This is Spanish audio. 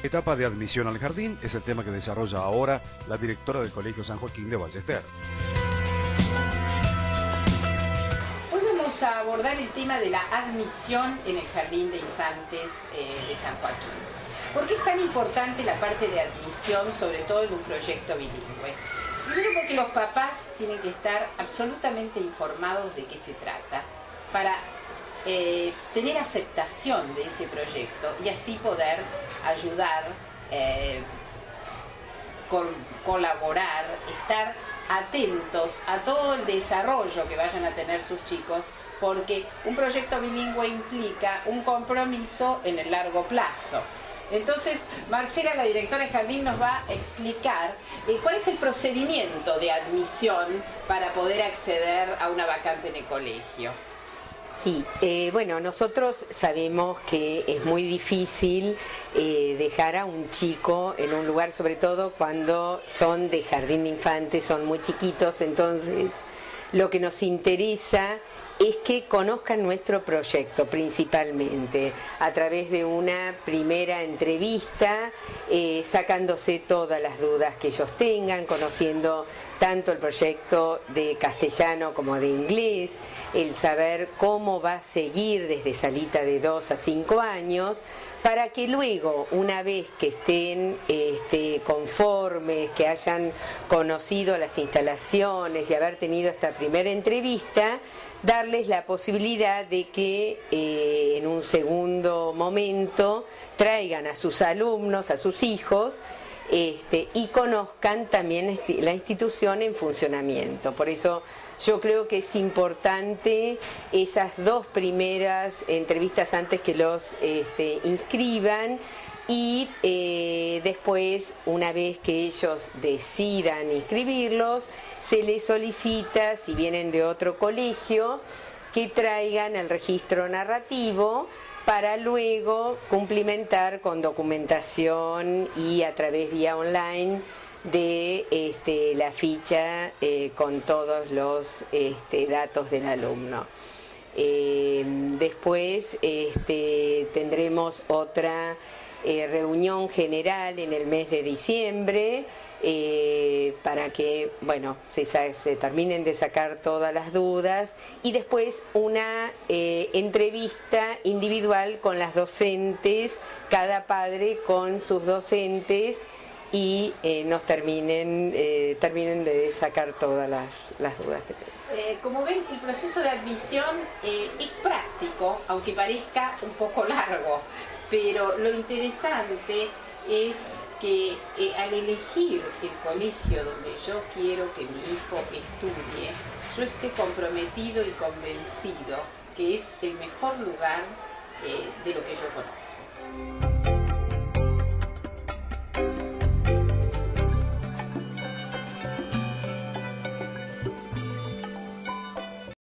Etapa de admisión al jardín es el tema que desarrolla ahora la directora del Colegio San Joaquín de Ballester. Hoy vamos a abordar el tema de la admisión en el Jardín de Infantes eh, de San Joaquín. ¿Por qué es tan importante la parte de admisión, sobre todo en un proyecto bilingüe? Primero porque los papás tienen que estar absolutamente informados de qué se trata para eh, tener aceptación de ese proyecto y así poder ayudar, eh, colaborar, estar atentos a todo el desarrollo que vayan a tener sus chicos, porque un proyecto bilingüe implica un compromiso en el largo plazo. Entonces, Marcela, la directora de jardín, nos va a explicar eh, cuál es el procedimiento de admisión para poder acceder a una vacante en el colegio. Sí, eh, bueno, nosotros sabemos que es muy difícil eh, dejar a un chico en un lugar, sobre todo cuando son de jardín de infantes, son muy chiquitos, entonces lo que nos interesa es que conozcan nuestro proyecto principalmente a través de una primera entrevista, eh, sacándose todas las dudas que ellos tengan, conociendo tanto el proyecto de castellano como de inglés, el saber cómo va a seguir desde salita de dos a cinco años, para que luego, una vez que estén este, conformes, que hayan conocido las instalaciones y haber tenido esta primera entrevista, la posibilidad de que eh, en un segundo momento traigan a sus alumnos, a sus hijos, este, y conozcan también la institución en funcionamiento. Por eso yo creo que es importante esas dos primeras entrevistas antes que los este, inscriban y eh, después, una vez que ellos decidan inscribirlos, se les solicita, si vienen de otro colegio, que traigan el registro narrativo para luego cumplimentar con documentación y a través vía online de este, la ficha eh, con todos los este, datos del alumno. Eh, después este, tendremos otra eh, reunión general en el mes de diciembre eh, para que bueno se, terminen de sacar todas las dudas y después una eh, entrevista individual con las docentes, cada padre con sus docentes y nos terminen, terminen de sacar todas las, las dudas que tenemos. como ven, el proceso de admisión es práctico, aunque parezca un poco largo. Pero lo interesante es que eh, al elegir el colegio donde yo quiero que mi hijo estudie, yo esté comprometido y convencido que es el mejor lugar eh, de lo que yo conozco.